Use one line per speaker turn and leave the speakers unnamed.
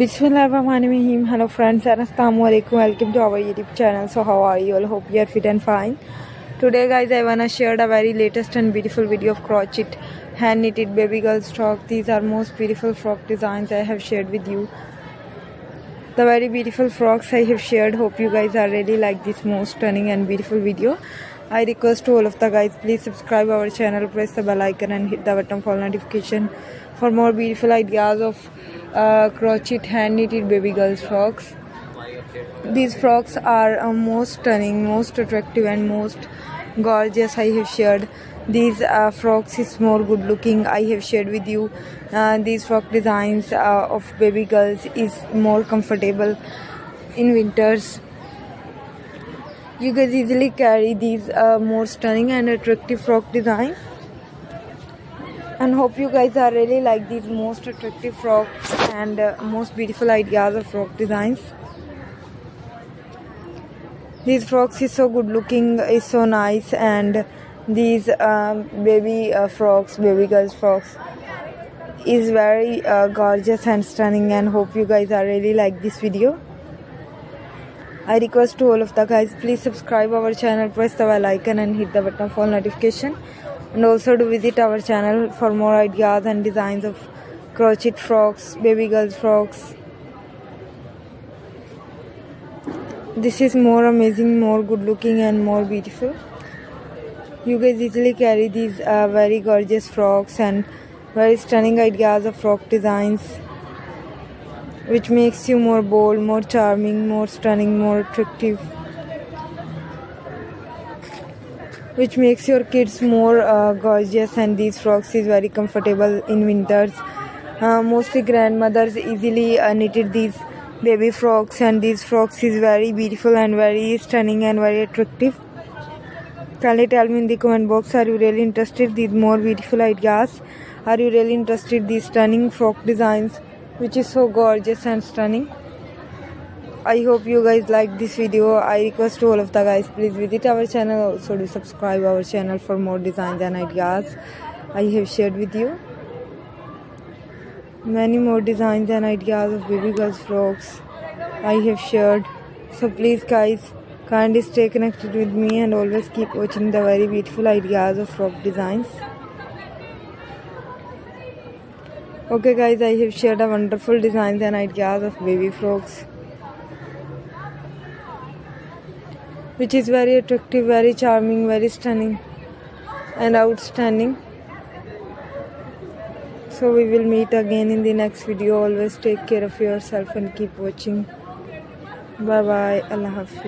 Bismillahirrahmanirrahim. Hello friends and assalamu alaikum. Welcome to our YouTube channel. So how are you all? Hope you are fit and fine. Today guys I wanna share the very latest and beautiful video of crochet hand knitted baby girls frock. These are most beautiful frock designs I have shared with you. The very beautiful frocks I have shared. Hope you guys are really like this most stunning and beautiful video. I request to all of the guys please subscribe our channel, press the bell icon and hit the button for notification for more beautiful ideas of uh, crochet hand knitted baby girls frocks. These frocks are uh, most stunning, most attractive and most gorgeous I have shared. These uh, frocks is more good looking I have shared with you. Uh, these frock designs uh, of baby girls is more comfortable in winters you guys easily carry these uh, more stunning and attractive frock design and hope you guys are really like these most attractive frocks and uh, most beautiful ideas of frock designs. These frocks is so good looking is so nice and these um, baby uh, frocks baby girls frocks is very uh, gorgeous and stunning and hope you guys are really like this video. I request to all of the guys please subscribe our channel press the bell icon and hit the button for notification and also to visit our channel for more ideas and designs of crochet frocks baby girls frocks this is more amazing more good looking and more beautiful you guys easily carry these uh, very gorgeous frocks and very stunning ideas of frock designs which makes you more bold, more charming, more stunning, more attractive. Which makes your kids more uh, gorgeous, and these frocks is very comfortable in winters. Uh, mostly grandmothers easily uh, knitted these baby frocks, and these frocks is very beautiful and very stunning and very attractive. Kindly tell me in the comment box: Are you really interested? These more beautiful ideas. Are you really interested? These stunning frock designs which is so gorgeous and stunning i hope you guys like this video. I request to all of the guys please visit our channel. Also to subscribe our channel for more designs and ideas i have shared with you. Many more designs and ideas of baby girls frocks i have shared. So please guys kindly stay connected with me and always keep watching the very beautiful ideas of frog designs. Okay guys i have shared a wonderful designs and ideas of baby frocks which is very attractive very charming very stunning and outstanding. So we will meet again in the next video. Always take care of yourself and keep watching. Bye bye allah hafiz